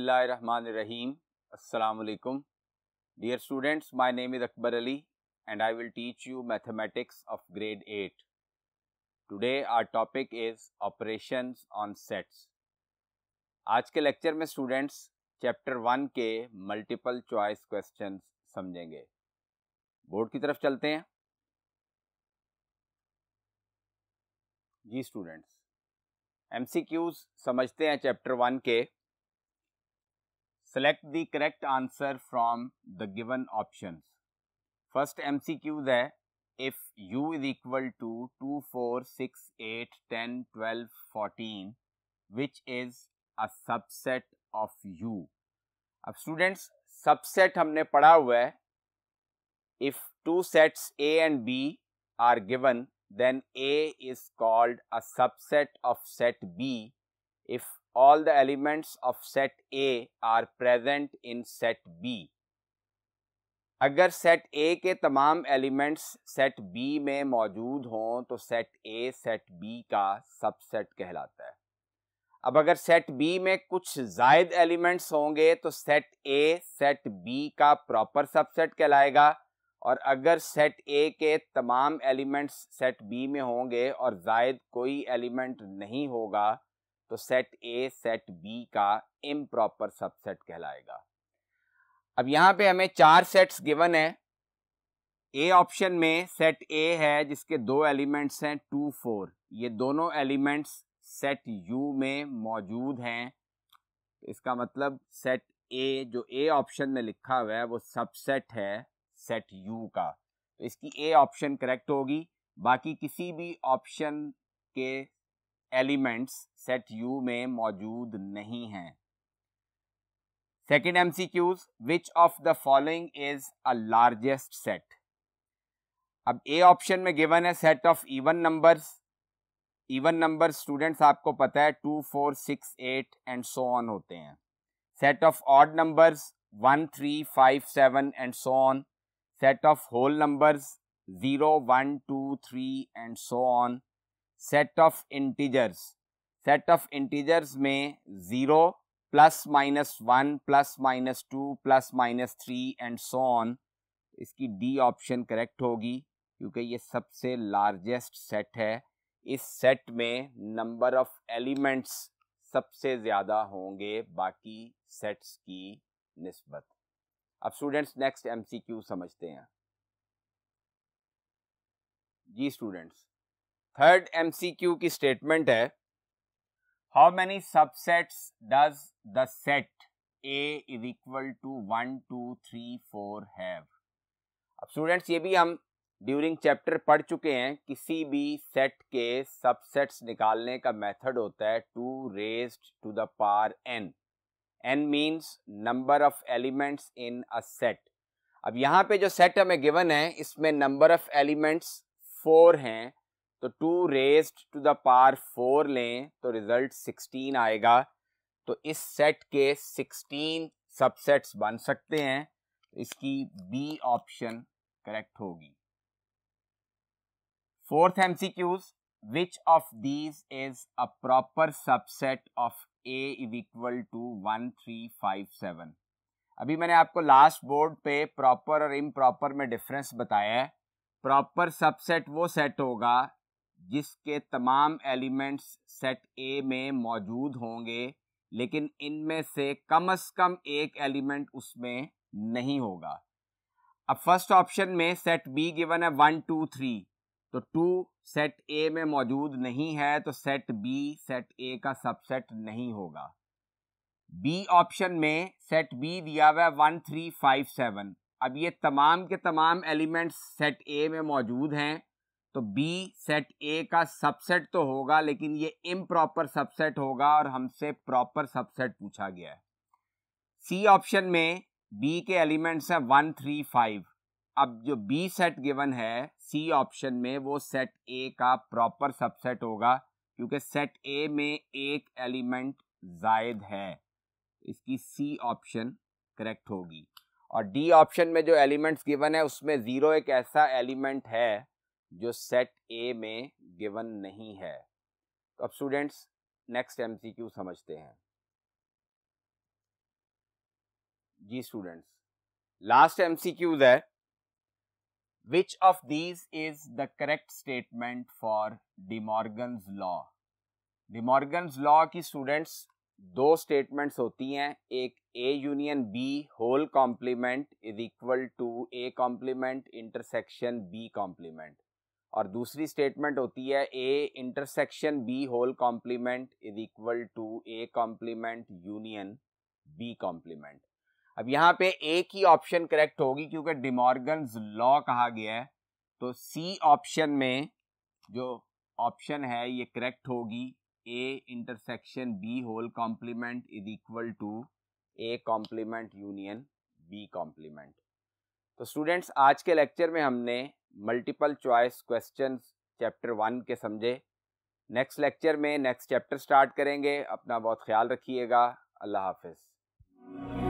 बिस्मिल्लाहमान रहीम अलकुम dear students my name is Akbar Ali and I will teach you mathematics of grade eight today our topic is operations on sets आज के lecture में students chapter one के multiple choice questions समझेंगे। Board की तरफ़ चलते हैं। जी स्टूडेंट्स एम सी क्यूज समझते हैं चैप्टर वन के select the correct answer from the given options first MCQs है if u is equal to two four six eight ten twelve fourteen which is a subset of u अब students subset हमने पढ़ा हुआ है if two sets a and b are given then A is called a subset of set B if all the elements of set A are present in set B. अगर set A के तमाम elements set B में मौजूद हों तो set A set B का subset कहलाता है अब अगर सेट B में कुछ जायद एलिमेंट्स होंगे तो सेट A सेट B का प्रॉपर सबसेट कहलाएगा और अगर सेट ए के तमाम एलिमेंट्स सेट बी में होंगे और जायद कोई एलिमेंट नहीं होगा तो सेट ए सेट बी का इम प्रॉपर सबसेट कहलाएगा। अब यहाँ पे हमें चार सेट्स गिवन है। ए ऑप्शन में सेट ए है, जिसके दो एलिमेंट्स हैं टू फोर ये दोनों एलिमेंट्स सेट यू में मौजूद हैं। इसका मतलब सेट ए जो ए ऑप्शन में लिखा हुआ है, वो सबसेट है सेट यू का। तो इसकी ए ऑप्शन करेक्ट होगी। बाकी किसी भी ऑप्शन के एलिमेंट्स सेट यू में मौजूद नहीं हैं। Second MCQs which of the following is a largest set अब ए ऑप्शन में गिवन है set of even numbers even number students आपको पता है two four six eight and so on होते हैं। Set of odd numbers one three five seven and so on set of whole numbers 0 1 2 3 and so on set of integers, set of integers में zero plus minus one, plus minus two, plus minus three and so on, इसकी D option correct होगी, क्योंकि ये सबसे largest set है। इस set में number of elements सबसे ज़्यादा होंगे बाकी सेट्स की नस्बत। अब स्टूडेंट्स नेक्स्ट एमसीक्यू समझते हैं। जी स्टूडेंट्स थर्ड एमसीक्यू की स्टेटमेंट है how many subsets does the set A is equal to one two three four have अब स्टूडेंट्स ये भी हम ड्यूरिंग चैप्टर पढ़ चुके हैं, किसी भी सेट के सबसेट्स निकालने का मेथड होता है two raised to the power n n means number of elements in a set अब यहाँ पे जो सेट हमें गिवन है, इसमें नंबर ऑफ़ एलिमेंट्स फोर हैं तो two raised to the power four लें तो रिज़ल्ट सिक्सटीन आएगा। तो इस सेट के सिक्सटीन सबसेट्स बन सकते हैं। इसकी बी ऑप्शन करेक्ट होगी। Fourth MCQs which of these is a proper subset of A is equal to one three five seven अभी मैंने आपको लास्ट बोर्ड पे प्रॉपर और इम में डिफरेंस बताया है। प्रॉपर सबसेट वो सेट होगा जिसके तमाम एलिमेंट्स सेट ए में मौजूद होंगे, लेकिन इनमें से कम अज कम एक एलिमेंट उसमें नहीं होगा। अब फ़र्स्ट ऑप्शन में सेट बी गिवन है वन, टू, थ्री। तो टू सेट ए में मौजूद नहीं है तो सेट बी सेट ए का सबसेट नहीं होगा। बी ऑप्शन में सेट बी दिया हुआ है वन, थ्री, फाइव, सेवन। अब ये तमाम के तमाम एलिमेंट्स सेट ए में मौजूद हैं तो बी सेट ए का सबसेट तो होगा, लेकिन ये इम प्रॉपर सबसेट होगा और हमसे प्रॉपर सबसेट पूछा गया है। सी ऑप्शन में बी के एलिमेंट्स हैं वन थ्री फाइव अब जो बी सेट गिवन है सी ऑप्शन में वो सेट ए का प्रॉपर सबसेट होगा, क्योंकि सेट ए में एक एलिमेंट जायद है। इसकी सी ऑप्शन करेक्ट होगी। और डी ऑप्शन में जो एलिमेंट्स गिवन है, उसमें ज़ीरो एक ऐसा एलिमेंट है जो सेट ए में गिवन नहीं है। तो अब स्टूडेंट्स नेक्स्ट एमसीक्यू समझते हैं। जी स्टूडेंट्स लास्ट एमसीक्यूज है which of these is the correct statement for De Morgan's law De Morgan's law की स्टूडेंट्स दो स्टेटमेंट्स होती हैं। एक A union B whole complement is equal to A complement intersection B complement और दूसरी statement होती है A intersection B whole complement is equal to A complement union B complement अब यहाँ पे ए की ऑप्शन करेक्ट होगी क्योंकि डिमॉर्गन्स लॉ कहा गया है तो सी ऑप्शन में जो ऑप्शन है ये करेक्ट होगी A intersection B whole complement is equal to A complement union B complement तो स्टूडेंट्स आज के लेक्चर में हमने multiple choice questions chapter one के समझे। नेक्स्ट लेक्चर में नेक्स्ट चैप्टर स्टार्ट करेंगे। अपना बहुत ख्याल रखिएगा। अल्लाह हाफिज़।